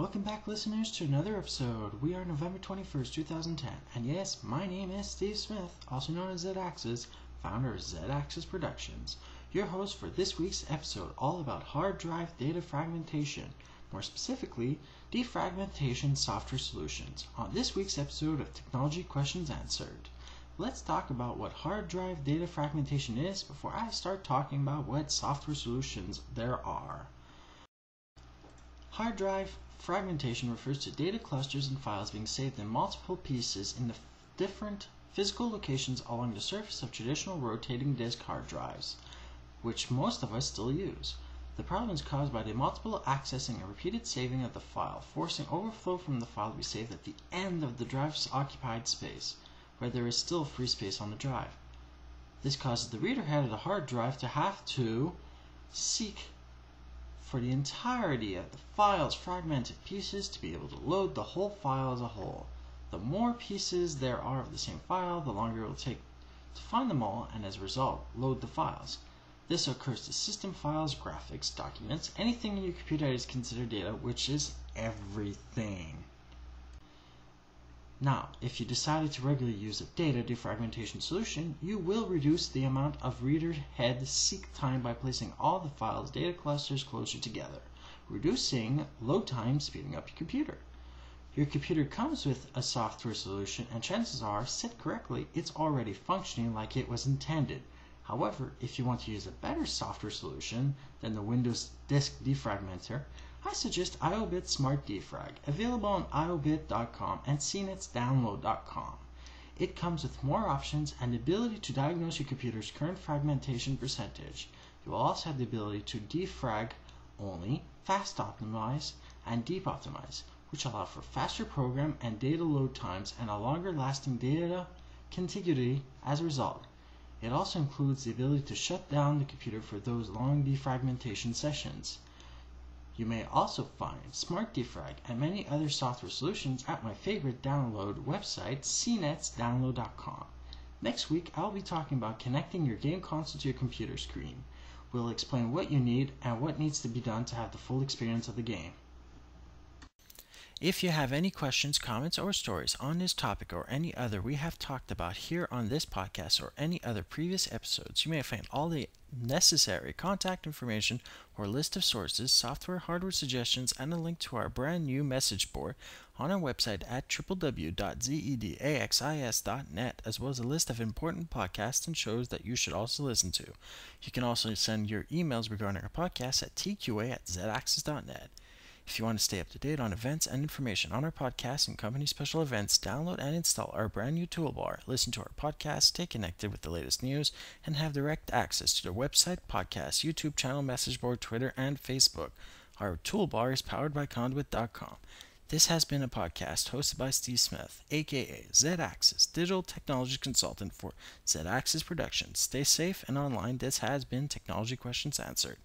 Welcome back, listeners, to another episode. We are November 21st, 2010, and yes, my name is Steve Smith, also known as Z Axis, founder of Z Axis Productions, your host for this week's episode, all about hard drive data fragmentation, more specifically, defragmentation software solutions. On this week's episode of Technology Questions Answered, let's talk about what hard drive data fragmentation is before I start talking about what software solutions there are. Hard drive fragmentation refers to data clusters and files being saved in multiple pieces in the different physical locations along the surface of traditional rotating disk hard drives, which most of us still use. The problem is caused by the multiple accessing and repeated saving of the file, forcing overflow from the file to be saved at the end of the drive's occupied space, where there is still free space on the drive. This causes the reader head of the hard drive to have to seek for the entirety of the file's fragmented pieces to be able to load the whole file as a whole. The more pieces there are of the same file, the longer it will take to find them all and as a result, load the files. This occurs to system files, graphics, documents, anything in your computer that is considered data, which is everything. Now, if you decided to regularly use a data defragmentation solution, you will reduce the amount of reader head seek time by placing all the files data clusters closer together, reducing load time, speeding up your computer. Your computer comes with a software solution and chances are, set correctly, it's already functioning like it was intended. However, if you want to use a better software solution than the Windows Disk Defragmenter, I suggest IOBIT Smart Defrag, available on iobit.com and cnetsdownload.com. It comes with more options and the ability to diagnose your computer's current fragmentation percentage. You will also have the ability to defrag only, fast optimize, and deep optimize, which allow for faster program and data load times and a longer lasting data contiguity as a result. It also includes the ability to shut down the computer for those long defragmentation sessions. You may also find Smart Defrag and many other software solutions at my favorite download website, cnetsdownload.com. Next week, I'll be talking about connecting your game console to your computer screen. We'll explain what you need and what needs to be done to have the full experience of the game. If you have any questions, comments, or stories on this topic or any other we have talked about here on this podcast or any other previous episodes, you may find all the necessary contact information or list of sources, software, hardware suggestions, and a link to our brand new message board on our website at www.zedaxis.net, as well as a list of important podcasts and shows that you should also listen to. You can also send your emails regarding our podcast at tqa at zaxis.net. If you want to stay up to date on events and information on our podcast and company special events, download and install our brand new toolbar, listen to our podcast, stay connected with the latest news, and have direct access to the website, podcast, YouTube channel, message board, Twitter, and Facebook. Our toolbar is powered by Conduit.com. This has been a podcast hosted by Steve Smith, aka Z Axis, digital technology consultant for Z Axis Productions. Stay safe and online. This has been Technology Questions Answered.